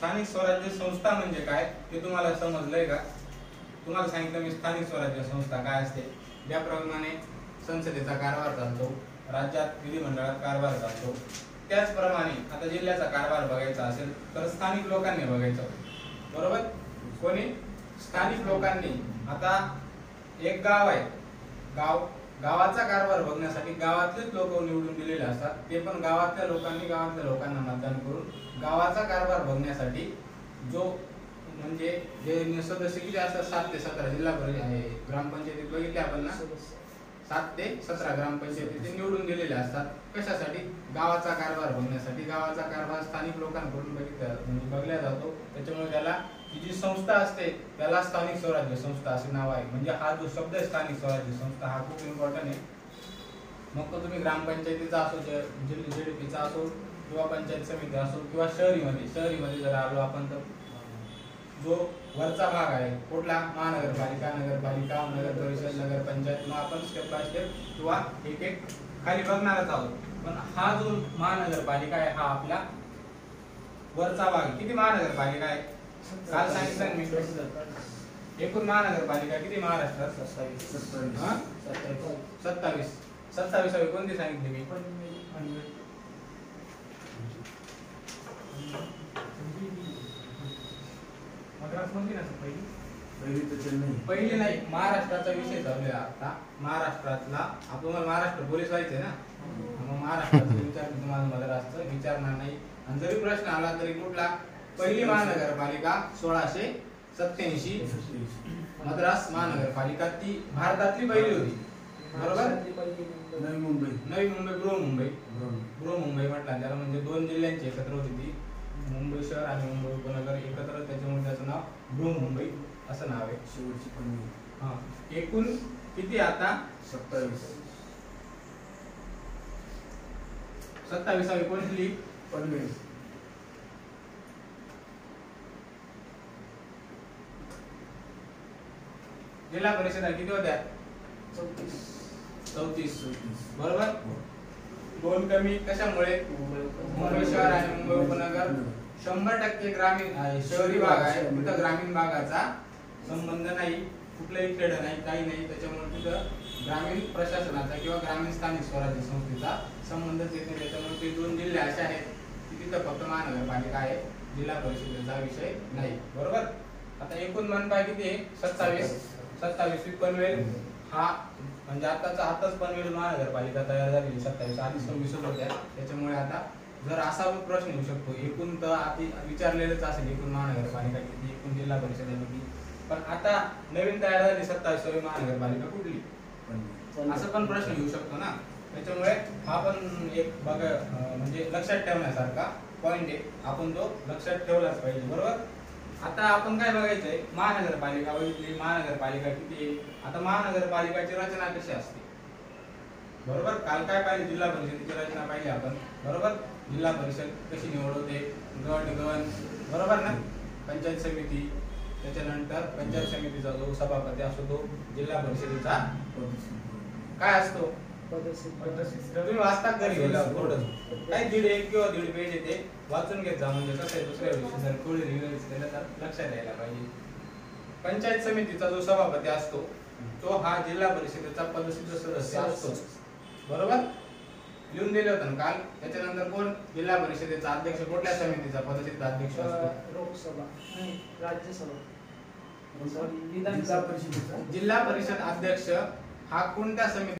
स्थानिक स्वराज्य संस्था म्हणजे काय हे तुम्हाला समजलंय का? तुम्हाला सांगितलं मी स्थानिक स्वराज्य संस्था काय असते. ज्याप्रमाणे संसदेचा कारभार चालतो राज्यात विधिमंडळात कारभार चालतो. त्याचप्रमाणे आता जिल्ह्याचा कारभार बघायचा असेल तर स्थानिक लोकांनी बघायचं. बरोबर? कोणी? स्थानिक लोकांनी. आता एक गाव आहे. गाव गावाचा कारभार बघण्यासाठी गावातलेच लोक निवडून दिलेले असतात. ते पण गावातल्या लोकांनी गावातल्या लोकांना मतदान करून गावाचा कारभार बघण्यासाठी जो म्हणजे जे सदस्य किती असतात सात ते सतरा जिल्हा परिषद आहे ग्रामपंचायतीत बघितले आपण ना? सात ते सतरा ग्रामपंचायतीचे निवडून दिलेले असतात. कशासाठी? गावाचा कारभार बघण्यासाठी. गावाचा कारभार स्थानिक लोकांकडून बघितला म्हणजे बघल्या जातो. त्याच्यामुळे त्याला ही जी संस्था असते त्याला स्थानिक स्वराज्य संस्था असे नाव आहे. म्हणजे हा जो शब्द आहे स्थानिक स्वराज्य संस्था हा खूप इम्पॉर्टंट आहे. मग तो तुम्ही ग्रामपंचायतीचा असो जे डी पीचा असो किंवा पंचायत समिती असो किंवा शहरीमध्ये. शहरीमध्ये जर आलो आपण तर जो वरचा भाग आहे कुठला? महानगरपालिका नगरपालिका नगर परिषद नगर पंचायत मग आपण स्टेप बाय स्टेप किंवा एक एक खाली बघणारच आहोत. पण हा जो महानगरपालिका आहे हा आपला वरचा भाग. किती महानगरपालिका आहे? काल सांगितलं मी. एकूण महानगरपालिका किती महाराष्ट्रात? हा? सत्तावीस. सत्तावीसावी कोणती सांगितली मी? मद्रास कोणती ना पहिली पहिली नाही महाराष्ट्राचा विषय चालू आहे आता. महाराष्ट्रातला आपल्याला महाराष्ट्र पोलीस व्हायचंय ना? मग महाराष्ट्राचा विचार तुम्हाला मद्रासचं विचारणार नाही. आणि जरी प्रश्न आला तरी कुठला? पहिली महानगरपालिका सोळाशे सत्याऐंशी मद्रास महानगरपालिका ती भारतातली पहिली होती. बरोबर? नवी मुंबई. नवी मुंबई बृहमुंबई बृहमुंबई म्हटलं त्याला म्हणजे दोन जिल्ह्यांची एकत्र होती ती. मुंबई शहर आणि मुंबई उपनगर एकत्र त्याच्यामुळे त्याचं नाव बृहमुंबई असं नाव आहे. शेवटची पन्नी हा. एकूण किती आता? सत्तावीस. सत्तावीसावी कोणती पनवेल. जिल्हा परिषदा किती होत्या? चौतीस. चौतीस. चौतीस बरोबर दोन कमी कशामुळे? मुंबई. मुंबई शंभर टक्के ग्रामीण आहे शहरी भाग आहे. तिथं ग्रामीण भागाचा संबंध नाही कुठलंही खेड नाही काही नाही. त्याच्यामुळे तिथं ग्रामीण प्रशासनाचा किंवा ग्रामीण स्थानिक स्वराज्य संस्थेचा संबंधच येत नाही. त्याच्यामुळे ते दोन जिल्हे असे आहेत की तिथं फक्त महानगरपालिका आहे. जिल्हा परिषदेचा विषय नाही. बरोबर? आता एकूण मनपा किती आहे सत्तावीस सत्तावीस पनवेल. हा म्हणजे आताचा आताच पनवेल महानगरपालिका तयार झालेली सत्तावीस आधी सव्वीस होत्या. त्याच्यामुळे आता जर असा पण प्रश्न येऊ शकतो एकूण तर आधी विचारलेलंच असेल एकूण महानगरपालिका किती एकूण जिल्हा परिषद किती. पण आता नवीन तयार झाली सत्तावीसावी महानगरपालिका कुठली? पनवेल असं पण प्रश्न येऊ शकतो ना. त्याच्यामुळे हा पण एक बघा म्हणजे लक्षात ठेवण्यासारखा पॉइंट आहे. आपण तो लक्षात ठेवलाच पाहिजे बरोबर? आता आपण काय बघायचंय? महानगरपालिका बघितली महानगरपालिका किती आहे? आता महानगरपालिकाची रचना कशी असते? बरोबर? काल काय पाहिजे जिल्हा परिषदेची रचना पाहिली आपण. बरोबर? जिल्हा परिषद कशी निवडवते गट गण बरोबर ना? पंचायत समिती त्याच्यानंतर पंचायत समितीचा जो सभापती असतो तो जिल्हा परिषदेचा काय असतो? तुम्ही वाचता घरी? काय दीड एक किंवा दीड पेज येते. वाचून घेत जा म्हणजे कसं आहे दुसऱ्या दिवशी जर थोडी रिव्हाइज केलं तर लक्षात यायला पाहिजे. पंचायत समितीचा जो सभापती असतो तो हा जिल्हा परिषदेचा पदसिद्ध सदस्य असतो. बरोबर? लिहून दिलं होतं ना काल. त्याच्यानंतर कोण? जिल्हा परिषदेचा अध्यक्ष कुठल्या समितीचा पदसिद्ध अध्यक्ष असतो? लोकसभा. नाही राज्यसभा. विधानसभा जिल्हा परिषद अध्यक्ष हा कोणत्या समिती